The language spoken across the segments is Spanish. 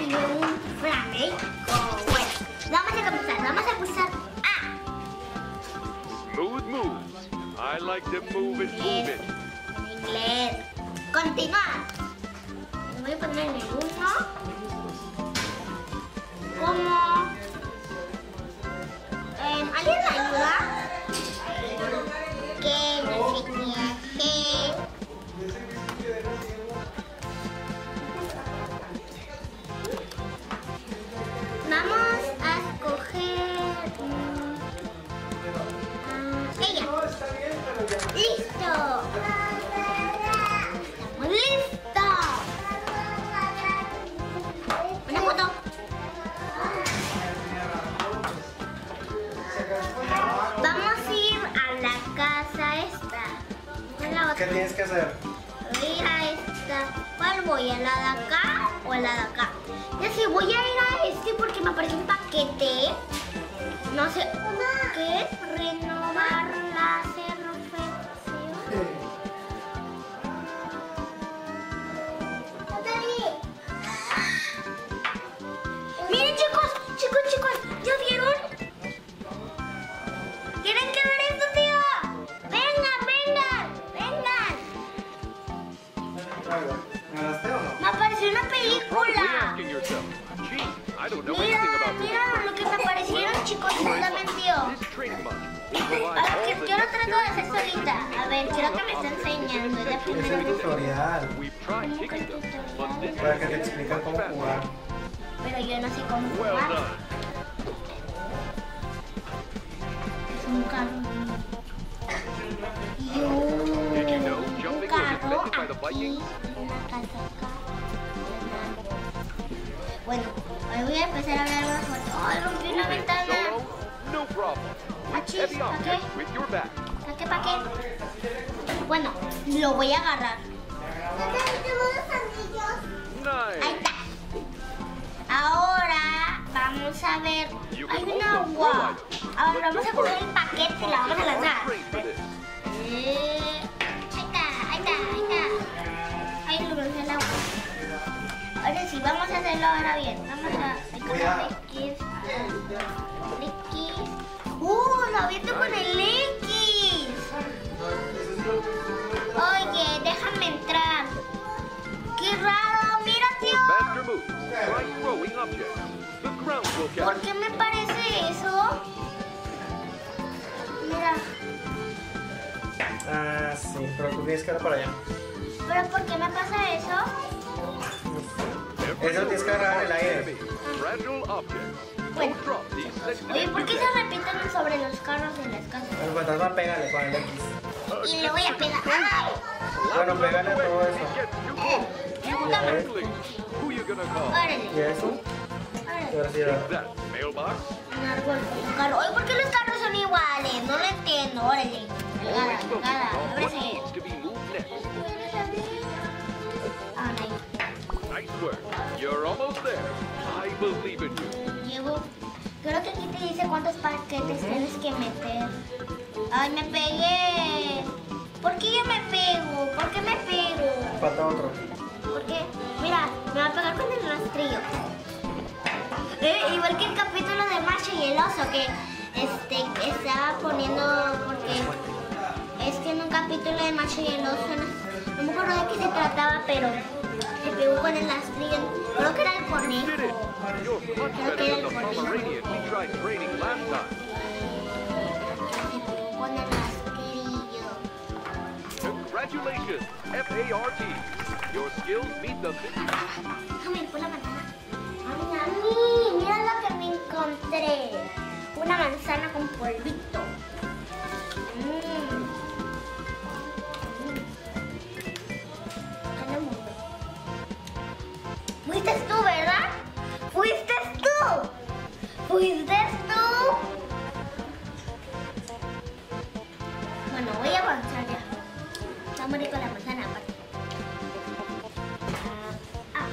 y un flamenco. Bueno, vamos a comenzar. Vamos a pulsar A. Smooth moves. I like to move it, move it. En inglés. Continuar. Voy a poner en el 1. Como. eh, ¿Alguien me ayuda? Que no sé ¿Qué tienes que hacer? Ir a esta. ¿Cuál voy? ¿A la de acá o a la de acá? Ya sé, voy a ir a este porque me apareció un paquete. No sé. Película. Mira, mira lo que me aparecieron, chicos, justamente yo. A ver, yo lo trato de hacer solita. A ver, quiero que me esté enseñando. Es el tutorial para que te is explican cómo jugar. Pero yo no sé cómo Well jugar. done. Es un carro. Y Did you know un, un jumping was carro invented by the aquí, Vikings? una casa acá. Bueno, hoy voy a empezar a hablar más fuerte. ¡Ay, rompí una ventana! Achis, with your back. ¿Para qué, para qué? Bueno, lo voy a agarrar. Ahí está. Ahora vamos a ver. Hay un agua. Ahora vamos a coger el paquete y la vamos a lanzar. Eh, hacerlo ahora bien. Vamos a Cuidado. X. X. ¡Uh! Lo aviento con el X. Oye, déjame entrar. ¡Qué raro! ¡Mira, tío! ¿Por qué me parece eso? Mira, Ah, sí, pero tú tienes que ir para allá. ¿pero por qué me pasa eso? Eso tienes que agarrar el aire. Bueno. Oye, ¿por qué se repiten sobre los carros de las casas? El fantasma pégale con el X. Y le voy a pegar. ¡Ay! Bueno, pégale a todo eso. ¿Y eso? Ahora? Un árbol, un carro. Oye, ¿por qué los carros son iguales? No lo entiendo. Órale. On what Ábrese. Ah, no. Nice work. You're almost there. I believe in you. Llevo. Creo que aquí te dice cuántos paquetes tienes que meter. Ay, me pegué. ¿Por qué yo me pego? ¿Por qué me pego? Falta otro. ¿Por qué? Mira, me va a pegar con el rastrillo. Eh, igual que el capítulo de Macho y el oso que este estaba poniendo porque es que en un capítulo de Macho y el oso no, no me acuerdo de qué se trataba, pero se pegó con el rastrillo. Creo que era el conejo. We tried training last time. Se pegó con el rastrillo. Congratulations, F-A-R-T. Your skills meet the... Déjame ir por la manzana. Mami, mami, mira lo que me encontré. Una manzana con polvito. Fuiste tú, ¿verdad? Fuiste tú. Fuiste tú. Bueno, voy a avanzar ya. Está muy rico la manzana aparte. Ah.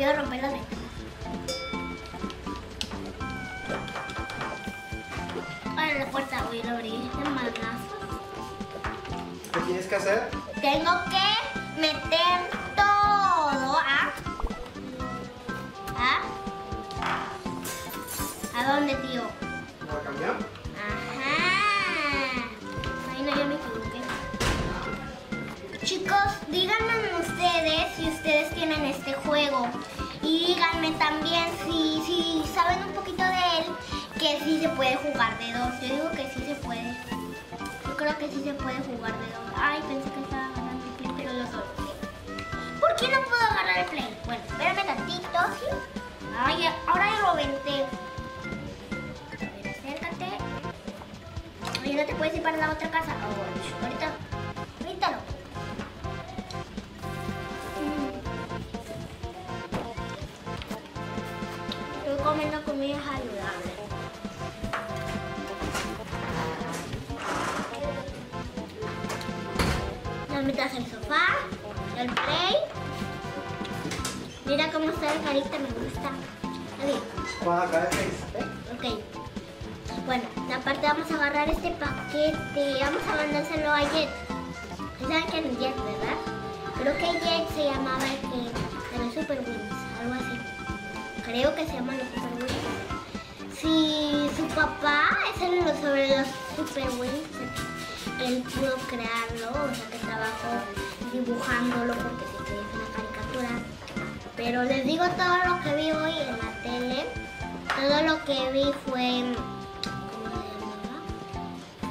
Voy a romper las ventanas. Ahora la puerta voy a abrir de malas. ¿Qué tienes que hacer? Tengo que meter todo a... ¿A? ¿A dónde, tío? ¿Al camión? Ajá. Ay, no, yo me equivoqué. Chicos, si ustedes tienen este juego. Y díganme también si, si saben un poquito de él, que sí se puede jugar de dos. Yo digo que sí se puede. Yo creo que sí se puede jugar de dos. Ay, pensé que estaba agarrando el play, pero lo solté. ¿Por qué no puedo agarrar el play? Bueno, espérame tantito, ¿sí? Ay, ahora lo aventé. A ver, acércate. Oye, ¿no te puedes ir para la otra casa? Oh, ahorita comida saludable. Nos metas el sofá, el play. Mira cómo está la carita, me gusta. Está bien. Vamos a caer. ¿eh? Ok. Bueno, aparte vamos a agarrar este paquete. Vamos a mandárselo a Jet. ¿Saben quién es Jet, verdad? Creo que Jet se llamaba el que los Super Wings, algo así. Creo que se llama los Super Wings. Si su papá es el sobre los Super Wings, él pudo crearlo, o sea que trabajó dibujándolo porque se que es una caricatura. Pero les digo todo lo que vi hoy en la tele. Todo lo que vi fue. ¿Cómo se llamaba?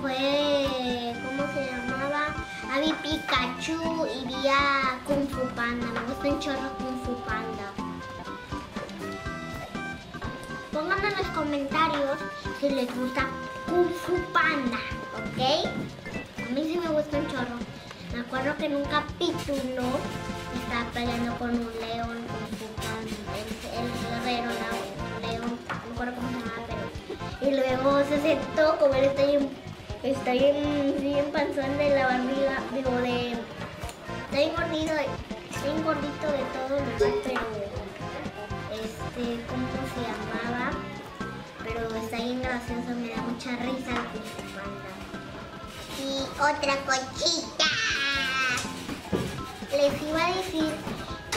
Fue. ¿Cómo se llamaba? Ah, vi Pikachu y vi a Kung Fu Panda. Me gusta un chorro Kung Fu Panda. Comentarios si les gusta Kung Panda, ¿ok? A mí sí me gusta un chorro. Me acuerdo que en un capítulo estaba peleando con un león, el, guerrero, la- león, me cómo se llamaba, pero... Y luego se sentó, como él está bien, está bien, bien panzón de la barriga, digo, de... Está bien gordito, está bien gordito de todo lugar, pero este, ¿cómo se llamaba? Pero está bien gracioso, me da mucha risa. Y otra cosita. Les iba a decir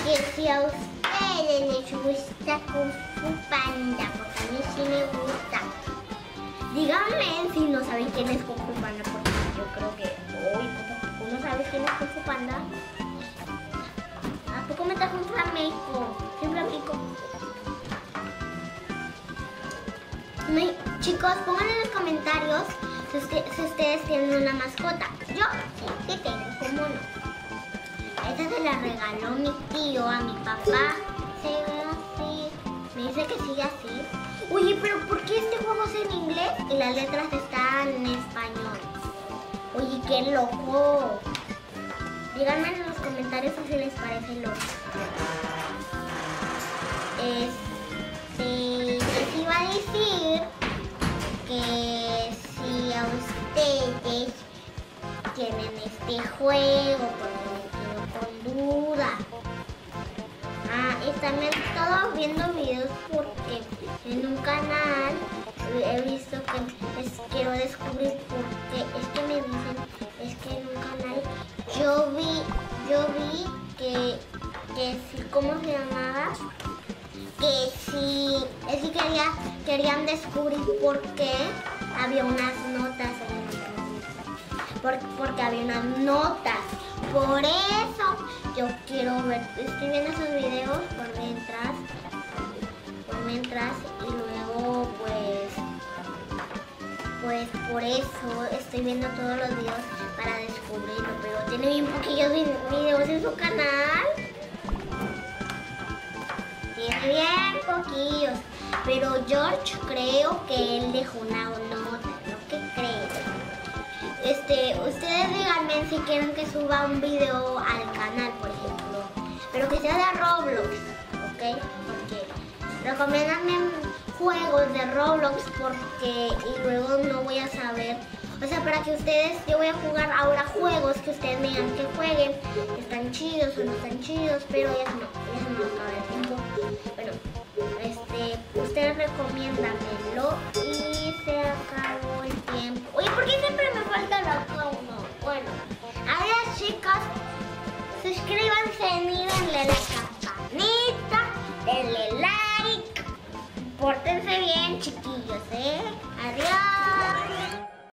que si a ustedes les gusta Kung Fu Panda, porque a mí sí me gusta. Díganme si no saben quién es Kung Fu Panda, porque yo creo que hoy, ¿cómo no sabes quién es Kung Fu Panda? ¿A poco me trajo un flamenco? ¿Sí, un flamenco? Chicos, pongan en los comentarios si, usted- si ustedes tienen una mascota. Yo sí, sí tengo, ¿cómo no? Esta se la regaló mi tío a mi papá. Se ve así. Me dice que sigue así. Oye, pero ¿por qué este juego es en inglés y las letras están en español? Oye, qué loco. Díganme en los comentarios si les parece loco. Este, iba a decir que si a ustedes tienen este juego, porque me quedo con duda. Ah, y estado viendo videos porque en un canal he visto que quiero descubrir por qué. Es que me dicen, es que en un canal yo vi, yo vi que, que si, ¿cómo se llamaba? que si quería, querían descubrir por qué había unas notas en el por, porque había unas notas. Por eso yo quiero ver, estoy viendo esos videos por mientras, por mientras y luego pues, pues por eso estoy viendo todos los videos para descubrirlo, pero tiene bien poquillos vi- videos en su canal. Tiene bien poquillos. Pero George creo que él dejó una nota, ¿no? ¿Qué creen? Este, ustedes díganme si quieren que suba un video al canal, por ejemplo. Pero que sea de Roblox, ¿ok? Porque recomiéndanme juegos de Roblox porque y luego no voy a saber. O sea, para que ustedes, yo voy a jugar ahora juegos que ustedes me digan que jueguen, están chidos o no están chidos, pero ya se no, recomiéndamelo. Y se acabó el tiempo. Oye, ¿por qué siempre me falta la el autónomo? Bueno, adiós chicos. Suscríbanse y denle la campanita. Denle like. Pórtense bien, chiquillos, ¿eh? Adiós.